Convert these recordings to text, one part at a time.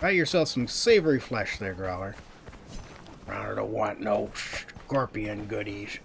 Buy yourself some savory flesh there, Growler. I don't want no scorpion goodies.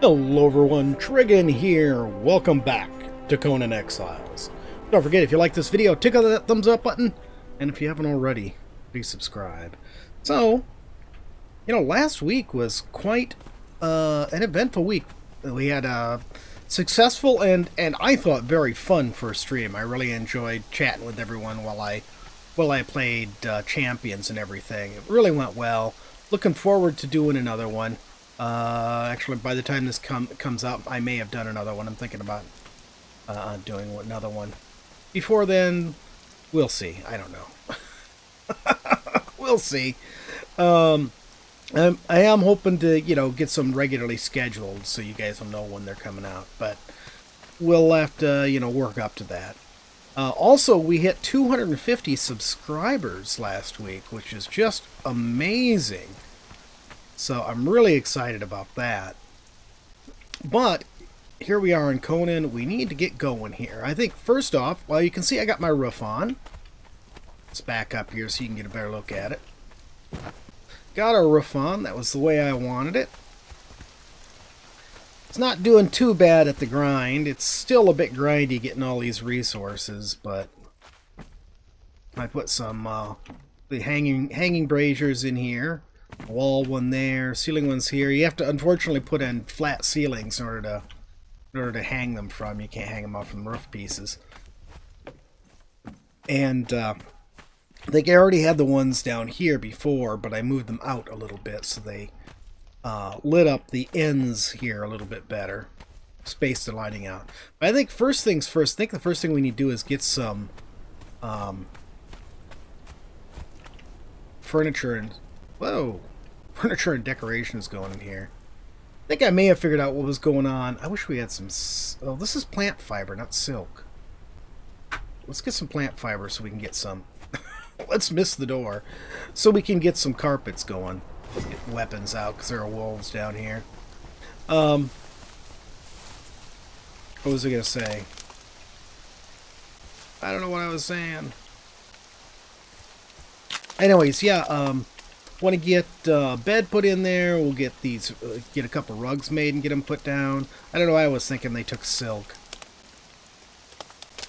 Hello everyone, Trigan here. Welcome back to Conan Exiles. Don't forget, if you like this video, tickle that thumbs up button. And if you haven't already, please subscribe. So, you know, last week was quite uh, an eventful week. We had a successful and, and I thought very fun first stream. I really enjoyed chatting with everyone while I while I played uh, Champions and everything. It really went well. Looking forward to doing another one. Uh, actually, by the time this com comes out, I may have done another one. I'm thinking about uh, doing another one. Before then, we'll see. I don't know. we'll see. Um, I'm, I am hoping to, you know, get some regularly scheduled so you guys will know when they're coming out. But we'll have to, you know, work up to that. Uh, also, we hit 250 subscribers last week, which is just amazing. So I'm really excited about that. But here we are in Conan. We need to get going here. I think first off, well, you can see I got my roof on. Let's back up here so you can get a better look at it. Got our roof on. That was the way I wanted it. It's not doing too bad at the grind. It's still a bit grindy getting all these resources, but I put some uh, the hanging hanging braziers in here wall one there, ceiling ones here. You have to unfortunately put in flat ceilings in order to order to hang them from. You can't hang them off from the roof pieces. And uh, I think I already had the ones down here before, but I moved them out a little bit so they uh, lit up the ends here a little bit better. Space the lighting out. But I think first things first, I think the first thing we need to do is get some um, furniture and Whoa! Furniture and decorations going in here. I think I may have figured out what was going on. I wish we had some... Oh, this is plant fiber, not silk. Let's get some plant fiber so we can get some... Let's miss the door. So we can get some carpets going. Get weapons out, because there are wolves down here. Um... What was I going to say? I don't know what I was saying. Anyways, yeah, um want to get uh, bed put in there. We'll get these, uh, get a couple rugs made and get them put down. I don't know. Why I was thinking they took silk.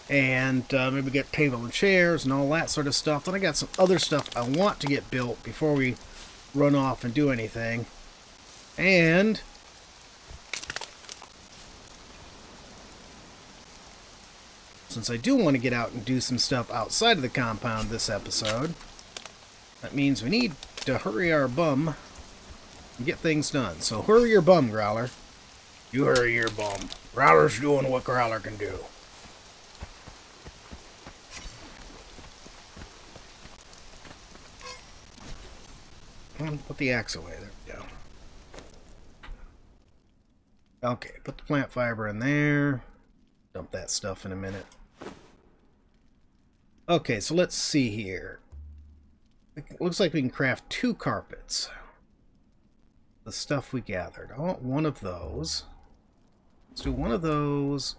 And uh, maybe get table and chairs and all that sort of stuff. Then I got some other stuff I want to get built before we run off and do anything. And since I do want to get out and do some stuff outside of the compound this episode, that means we need to hurry our bum and get things done. So hurry your bum, Growler. You hurry your bum. Growler's doing what Growler can do. Put the axe away. There we go. Okay, put the plant fiber in there. Dump that stuff in a minute. Okay, so let's see here. Looks like we can craft two carpets. The stuff we gathered. I want one of those. Let's do one of those.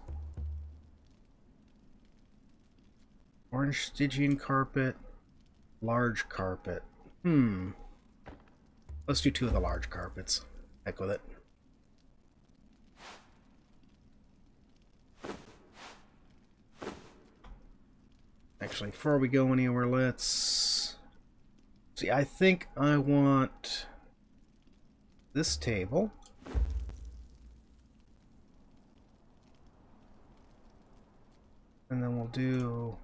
Orange Stygian carpet. Large carpet. Hmm. Let's do two of the large carpets. Heck with it. Actually, before we go anywhere, let's See, I think I want this table. And then we'll do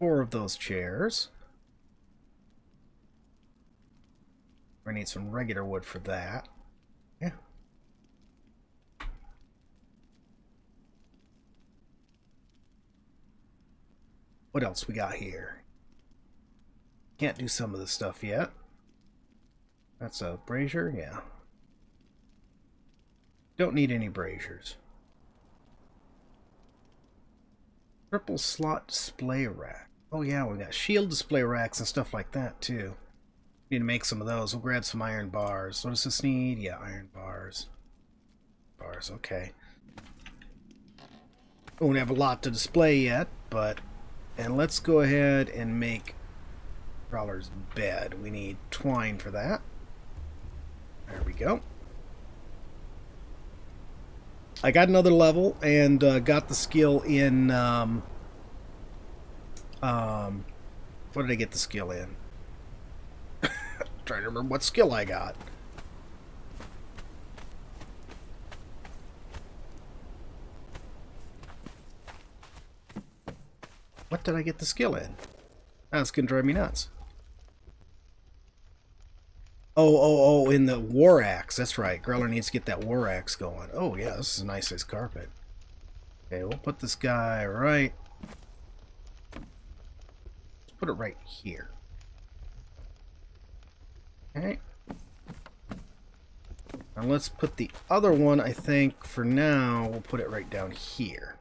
four of those chairs. We need some regular wood for that. Yeah. What else we got here? Can't do some of the stuff yet. That's a brazier? Yeah. Don't need any braziers. Triple slot display rack. Oh yeah, we got shield display racks and stuff like that too. Need to make some of those. We'll grab some iron bars. What does this need? Yeah, iron bars. Bars, okay. We don't have a lot to display yet, but... And let's go ahead and make Growler's bed. We need twine for that. There we go. I got another level and uh, got the skill in... Um, um, what did I get the skill in? trying to remember what skill I got. What did I get the skill in? That's gonna drive me nuts. Oh, oh, oh, in the war axe. That's right. Growler needs to get that war axe going. Oh, yeah, this is a nice size carpet. Okay, we'll put this guy right... Let's put it right here. Okay. And let's put the other one, I think, for now, we'll put it right down here.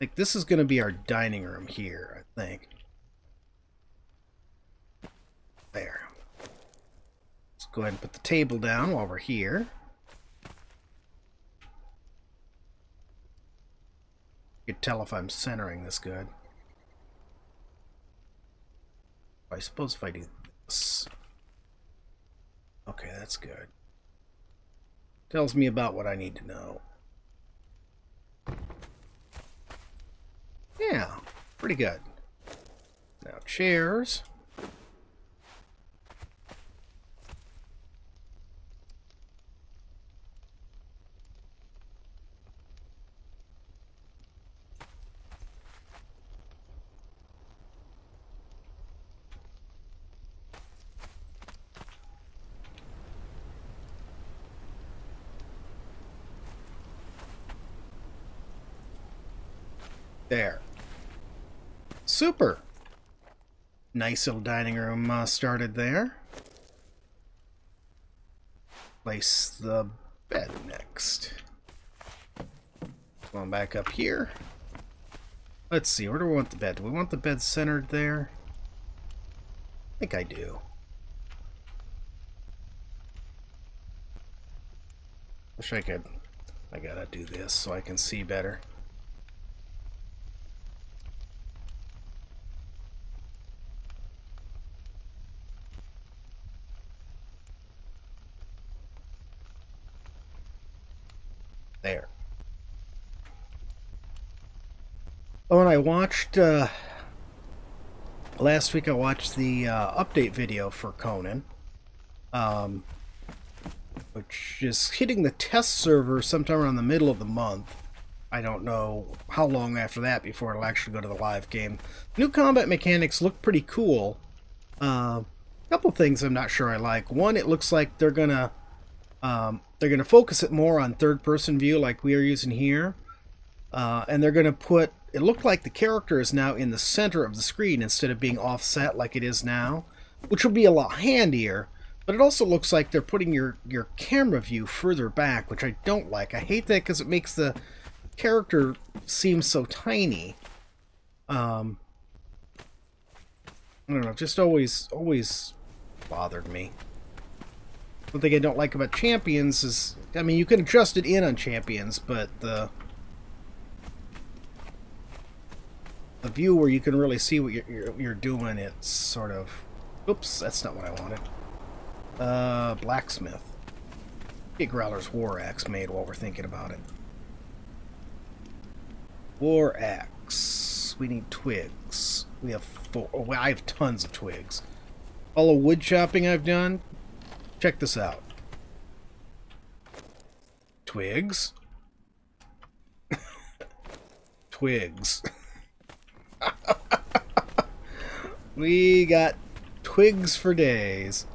Like, this is going to be our dining room here, I think. There. Let's go ahead and put the table down while we're here. You can tell if I'm centering this good. I suppose if I do this... Okay, that's good. Tells me about what I need to know. Yeah, pretty good. Now chairs. There. Super. Nice little dining room uh, started there. Place the bed next. Going back up here. Let's see, where do we want the bed? Do we want the bed centered there? I think I do. Wish I could... I gotta do this so I can see better. there. Oh, and I watched, uh, last week I watched the uh, update video for Conan, um, which is hitting the test server sometime around the middle of the month. I don't know how long after that before it'll actually go to the live game. New combat mechanics look pretty cool. A uh, couple things I'm not sure I like. One, it looks like they're gonna um, they're to focus it more on third-person view like we are using here. Uh, and they're to put, it looked like the character is now in the center of the screen instead of being offset like it is now, which will be a lot handier. But it also looks like they're putting your, your camera view further back, which I don't like. I hate that because it makes the character seem so tiny. Um, I don't know, just always, always bothered me. One thing I don't like about Champions is, I mean, you can adjust it in on Champions, but the the view where you can really see what you're, you're, you're doing, it's sort of, oops, that's not what I wanted. Uh, blacksmith. Get Growler's war axe made while we're thinking about it. War axe. We need twigs. We have four. Oh, I have tons of twigs. All the wood chopping I've done, Check this out. Twigs. twigs. We got twigs for days.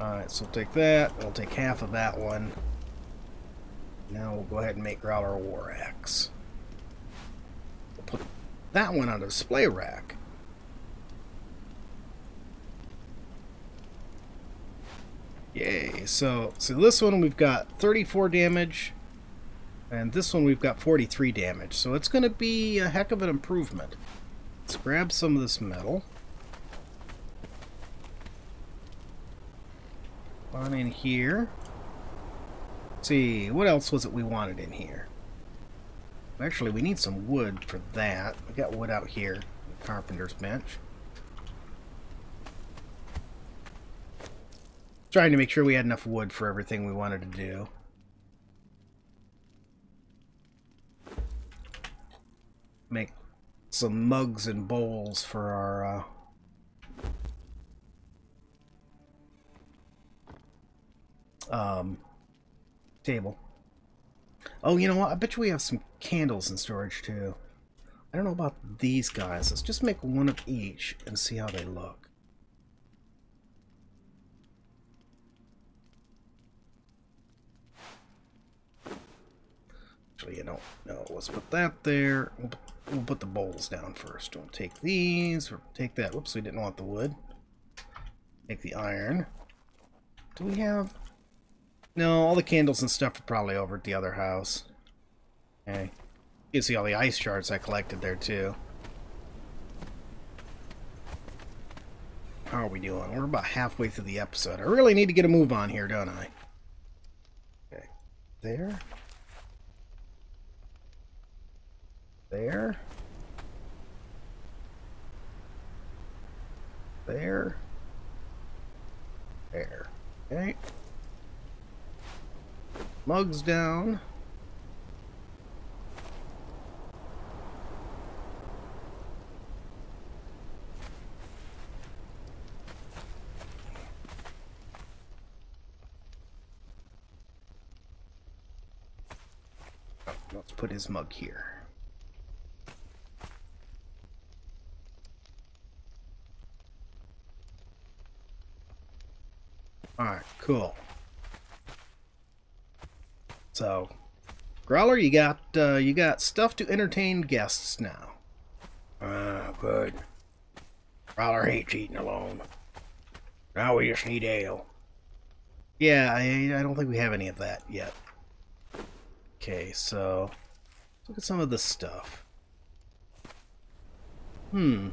Alright, so we'll take that. We'll take half of that one. Now we'll go ahead and make Growler a War Axe. We'll put that one on a display rack. Yay. So, so this one we've got 34 damage, And this one we've got 43 damage, so it's going to be a heck of an improvement. Let's grab some of this metal. On in here. Let's see, what else was it we wanted in here? Actually, we need some wood for that. We got wood out here, carpenter's bench. Trying to make sure we had enough wood for everything we wanted to do. Make some mugs and bowls for our uh, um, table. Oh, you know what? I bet you we have some candles in storage too. I don't know about these guys. Let's just make one of each and see how they look. Actually, you don't know. Let's put that there. We'll, we'll put the bowls down first. We'll take these, or take that. Whoops, we didn't want the wood. Take the iron. Do we have... No, all the candles and stuff are probably over at the other house. Okay. You can see all the ice shards I collected there, too. How are we doing? We're about halfway through the episode. I really need to get a move on here, don't I? Okay. There. There. There. There. Okay. Mugs down. Oh, let's put his mug here. Alright, cool. So, Growler, you got uh, you got stuff to entertain guests now. Ah, good. Growler hates eating alone. Now we just need ale. Yeah, I, I don't think we have any of that yet. Okay, so let's look at some of this stuff. Hmm.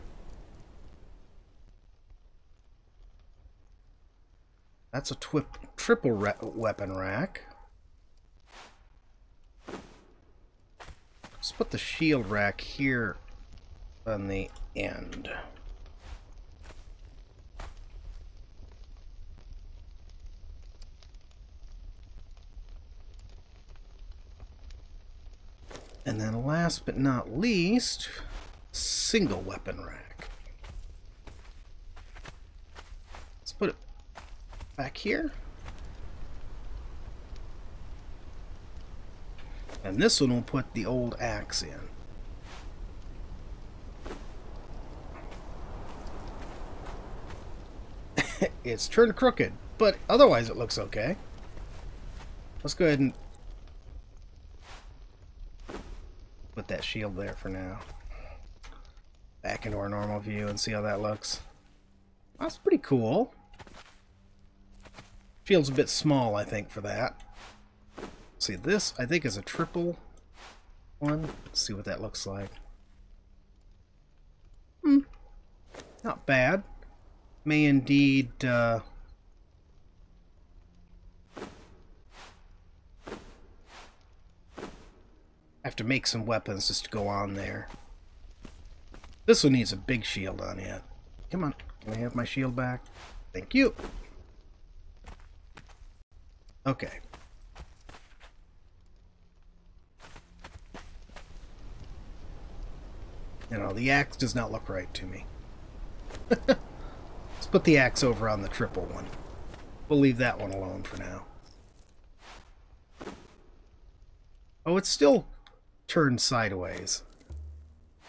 That's a triple weapon rack. Let's put the shield rack here on the end. And then last but not least, single weapon rack. Let's put it back here. And this one will put the old axe in. it's turned crooked, but otherwise it looks okay. Let's go ahead and put that shield there for now. Back into our normal view and see how that looks. That's pretty cool. Shield's a bit small, I think, for that. See, this, I think, is a triple one. Let's see what that looks like. Hmm. Not bad. May indeed, uh, have to make some weapons just to go on there. This one needs a big shield on it. Come on, can I have my shield back? Thank you. Okay. You know, the axe does not look right to me. Let's put the axe over on the triple one. We'll leave that one alone for now. Oh, it's still turned sideways.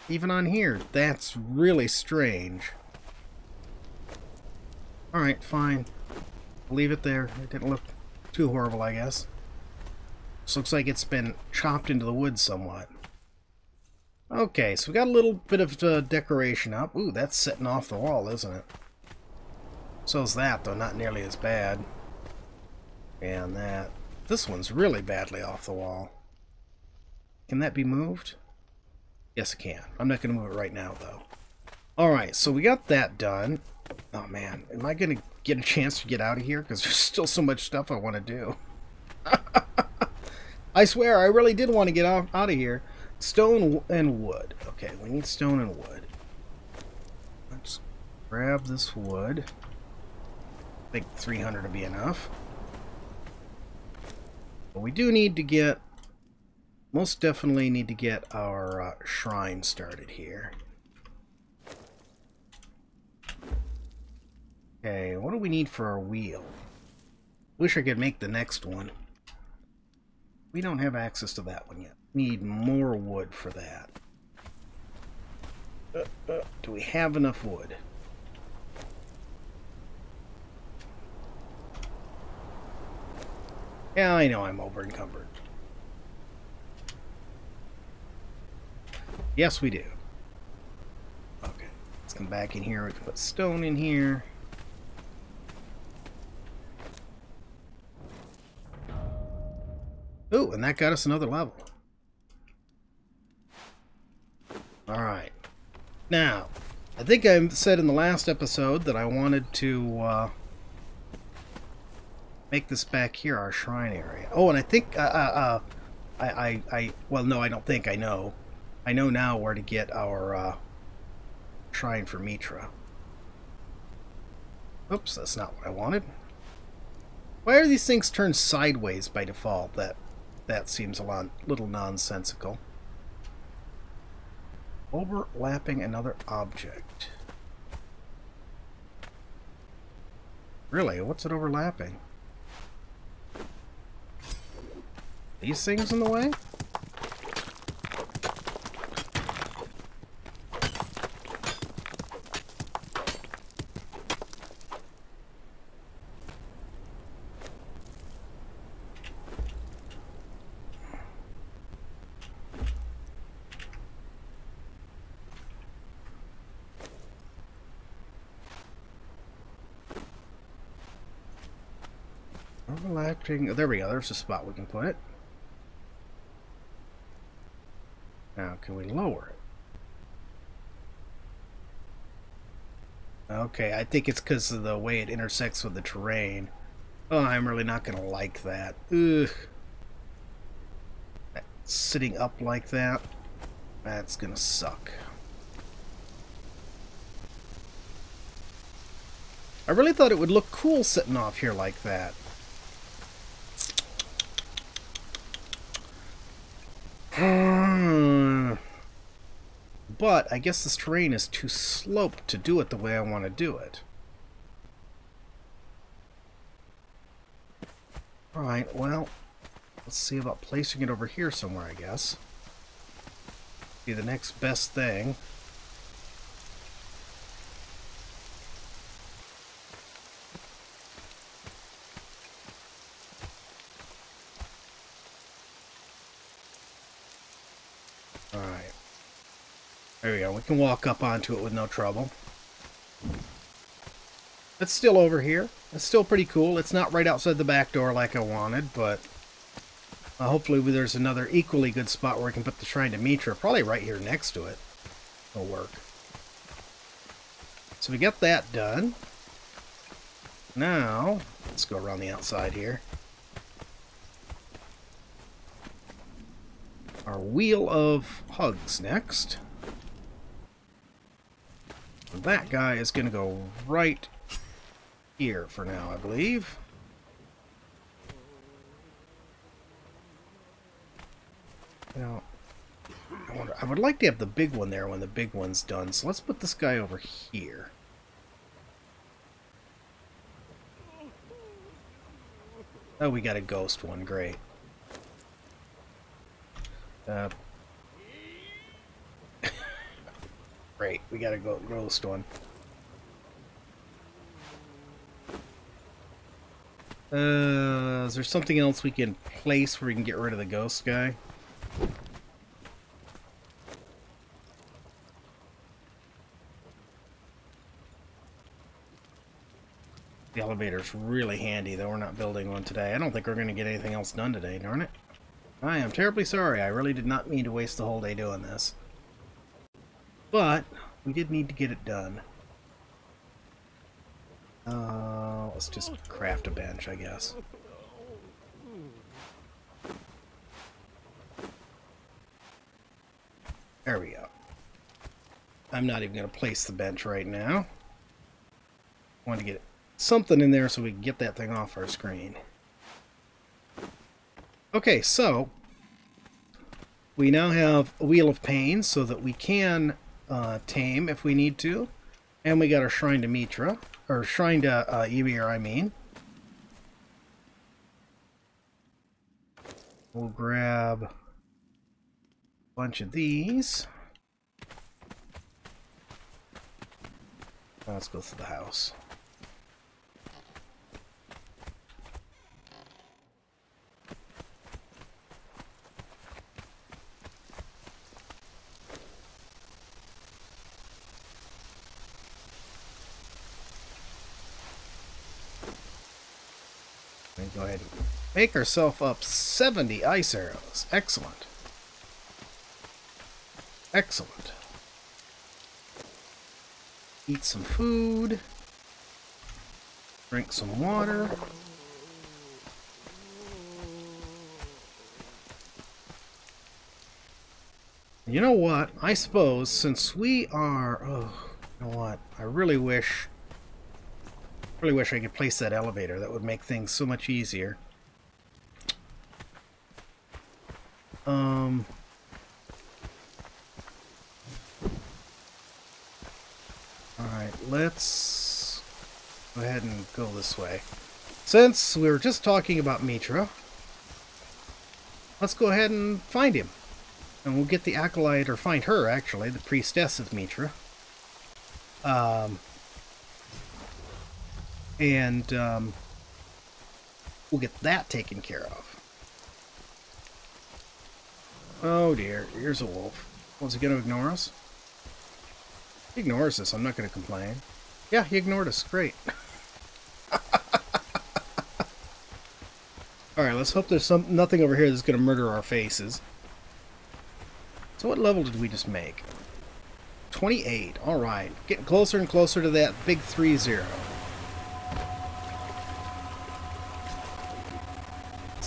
Even on here, that's really strange. Alright, fine. Leave it there. It didn't look too horrible, I guess. This looks like it's been chopped into the wood somewhat. Okay, so we got a little bit of uh, decoration up. Ooh, that's sitting off the wall, isn't it? So's that, though not nearly as bad. And that. This one's really badly off the wall. Can that be moved? Yes, it can. I'm not going to move it right now, though. Alright, so we got that done. Oh, man. Am I going to get a chance to get out of here? Because there's still so much stuff I want to do. I swear, I really did want to get out, out of here. Stone and wood. Okay, we need stone and wood. Let's grab this wood. I think 300 will be enough. But we do need to get, most definitely need to get our uh, shrine started here. Okay, what do we need for our wheel? Wish I could make the next one. We don't have access to that one yet. Need more wood for that. Uh, uh, do we have enough wood? Yeah, I know I'm over encumbered. Yes, we do. Okay, let's come back in here. We can put stone in here. Ooh, and that got us another level. Alright. Now, I think I said in the last episode that I wanted to uh, make this back here our shrine area. Oh, and I think, uh, uh, uh, I, I, I, well, no, I don't think I know. I know now where to get our uh, shrine for Mitra. Oops, that's not what I wanted. Why are these things turned sideways by default? That that seems a lot, little nonsensical. Overlapping another object. Really? What's it overlapping? These things in the way? Oh, there we go. There's a spot we can put it. Now, can we lower it? Okay, I think it's because of the way it intersects with the terrain. Oh, I'm really not going to like that. Ugh. Sitting up like that, that's going to suck. I really thought it would look cool sitting off here like that. Hmm. but I guess this terrain is too sloped to do it the way I want to do it. Alright, well, let's see about placing it over here somewhere, I guess. Be the next best thing. There we go. We can walk up onto it with no trouble. It's still over here. It's still pretty cool. It's not right outside the back door like I wanted, but uh, hopefully there's another equally good spot where we can put the Shrine to Mitra. Probably right here next to it. It'll work. So we got that done. Now, let's go around the outside here. Our Wheel of Hugs next. That guy is going to go right here for now, I believe. Know, I, wonder, I would like to have the big one there when the big one's done, so let's put this guy over here. Oh, we got a ghost one, great. Uh, Great, we gotta go ghost one. Uh, is there something else we can place where we can get rid of the ghost guy? The elevator's really handy, though we're not building one today. I don't think we're going to get anything else done today, darn it. I am terribly sorry. I really did not mean to waste the whole day doing this. But, we did need to get it done. Uh, let's just craft a bench, I guess. There we go. I'm not even going to place the bench right now. want to get something in there so we can get that thing off our screen. Okay, so we now have a Wheel of Pain so that we can uh, tame if we need to. And we got our Shrine to Mitra, or Shrine to uh, Ymir, I mean. We'll grab a bunch of these. Let's go through the house. Go ahead and make ourselves up 70 ice arrows. Excellent. Excellent. Eat some food. Drink some water. You know what? I suppose since we are... Oh, you know what? I really wish Really wish I could place that elevator. That would make things so much easier. Um... Alright, let's go ahead and go this way. Since we were just talking about Mitra, let's go ahead and find him. And we'll get the Acolyte, or find her, actually, the Priestess of Mitra. Um, and um, we'll get that taken care of. Oh dear, here's a wolf. Was he going to ignore us? He ignores us, I'm not going to complain. Yeah, he ignored us. Great. Alright, let's hope there's some nothing over here that's going to murder our faces. So what level did we just make? 28. Alright. Getting closer and closer to that big 3-0.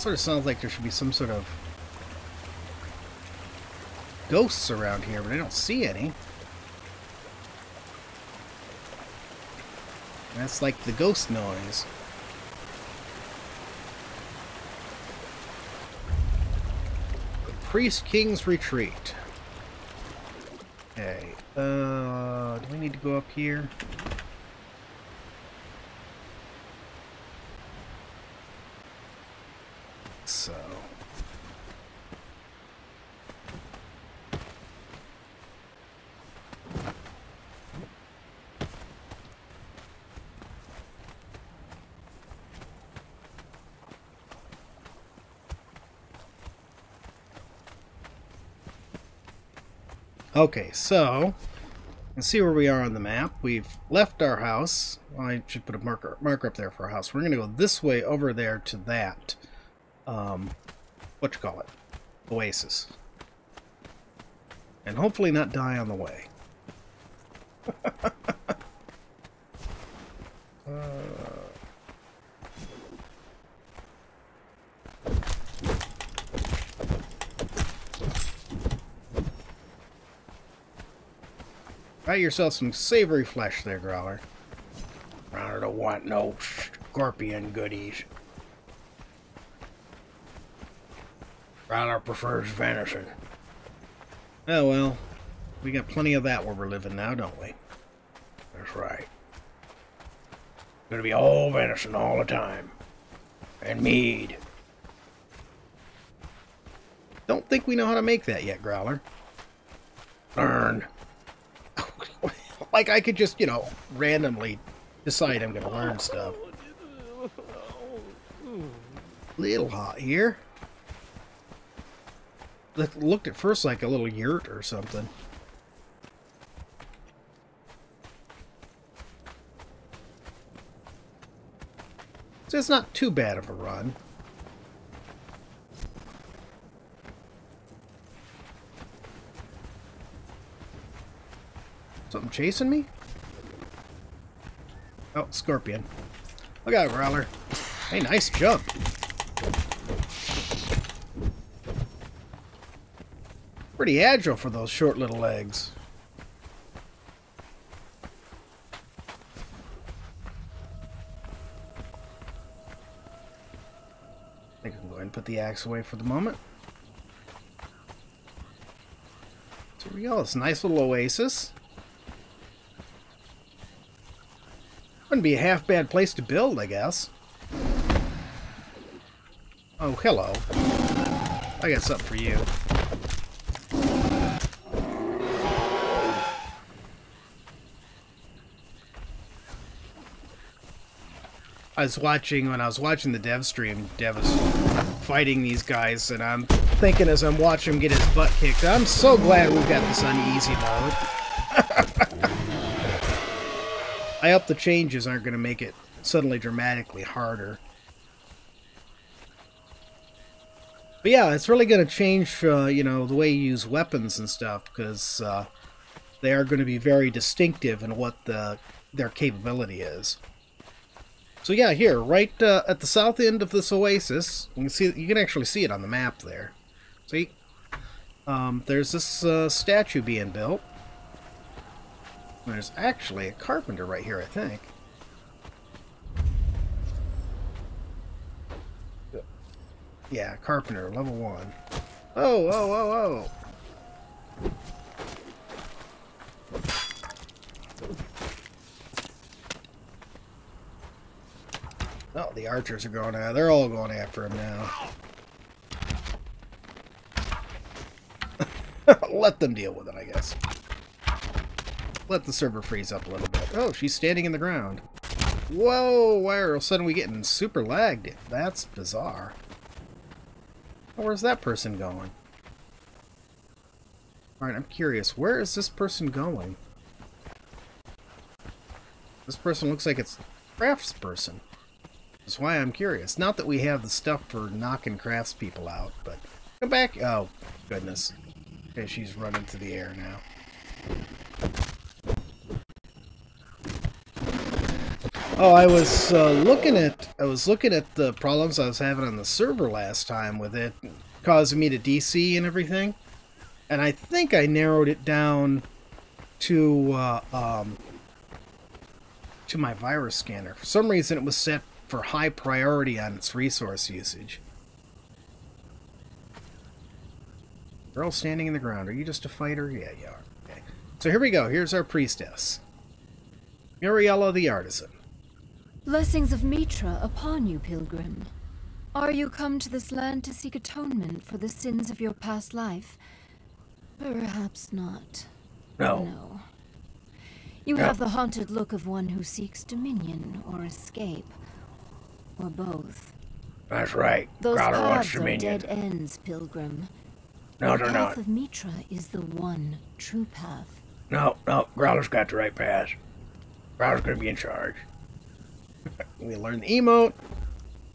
Sort of sounds like there should be some sort of ghosts around here, but I don't see any. That's like the ghost noise. The Priest King's Retreat. Okay, uh, do we need to go up here? so. Okay, so let's see where we are on the map. We've left our house. I should put a marker marker up there for a house. We're going to go this way over there to that um, what you call it, oasis. And hopefully not die on the way. Got yourself some savory flesh there, Growler. I don't want no scorpion goodies. Growler prefers venison. Oh well, we got plenty of that where we're living now, don't we? That's right. Gonna be all venison all the time. And mead. Don't think we know how to make that yet, Growler. Learn. Like I could just, you know, randomly decide I'm gonna learn stuff. Little hot here That looked at first like a little yurt or something. So it's not too bad of a run. Something chasing me? Oh, scorpion. Look out, Growler. Hey, nice jump. Pretty agile for those short little legs. I think I can go ahead and put the axe away for the moment. So here we go. A nice little oasis. Wouldn't be a half bad place to build, I guess. Oh, hello. I got something for you. I was watching, when I was watching the dev stream, Dev was fighting these guys, and I'm thinking as I'm watching him get his butt kicked, I'm so glad we've got this on easy mode. I hope the changes aren't going to make it suddenly dramatically harder. But yeah, it's really going to change, uh, you know, the way you use weapons and stuff, because uh, they are going to be very distinctive in what the, their capability is. So yeah, here, right uh, at the south end of this oasis, you can see you can actually see it on the map there. See, um, there's this uh, statue being built. There's actually a carpenter right here, I think. Yeah, carpenter, level one. Oh, oh, oh, oh! Oh, the archers are going out. They're all going after him now. Let them deal with it, I guess. Let the server freeze up a little bit. Oh, she's standing in the ground. Whoa, why are all of a sudden we getting super lagged? That's bizarre. Where's that person going? Alright, I'm curious. Where is this person going? This person looks like it's crafts person. That's why I'm curious. Not that we have the stuff for knocking craftspeople out, but come back. Oh, goodness. Okay, she's running to the air now. Oh, I was uh, looking at I was looking at the problems I was having on the server last time with it causing me to DC and everything, and I think I narrowed it down to uh, um, to my virus scanner. For some reason, it was set for high priority on its resource usage. Girl standing in the ground. Are you just a fighter? Yeah, you are. Okay. So here we go. Here's our priestess. Muriella the Artisan. Blessings of Mitra upon you, pilgrim. Are you come to this land to seek atonement for the sins of your past life? Perhaps not. No. No. You No. have the haunted look of one who seeks dominion or escape. Or both. That's right. Those Growler wants paths are dead ends, pilgrim. No, the they're not. The path of Mitra is the one true path. No, no. Growler's got the right path. Growler's gonna be in charge. We learn the emote.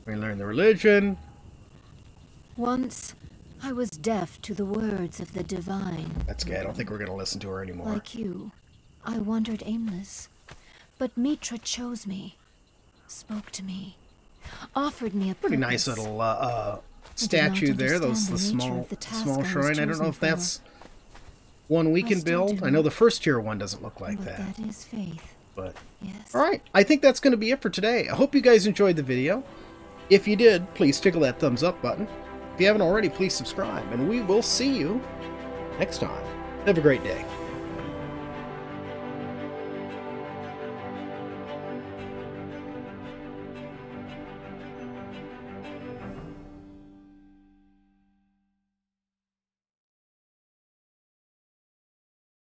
We learn the religion. Once, I was deaf to the words of the divine. That's good. I don't think we're going to listen to her anymore. Like you, I wandered aimless. But Mitra chose me, spoke to me, offered me a Pretty nice little uh, uh, statue there. Those the the small the small shrine. I don't know if that's one we I can build. I know the first tier one doesn't look like but that. that is faith, But yes. all right, I think that's going to be it for today. I hope you guys enjoyed the video. If you did, please tickle that thumbs up button. If you haven't already, please subscribe, and we will see you next time. Have a great day.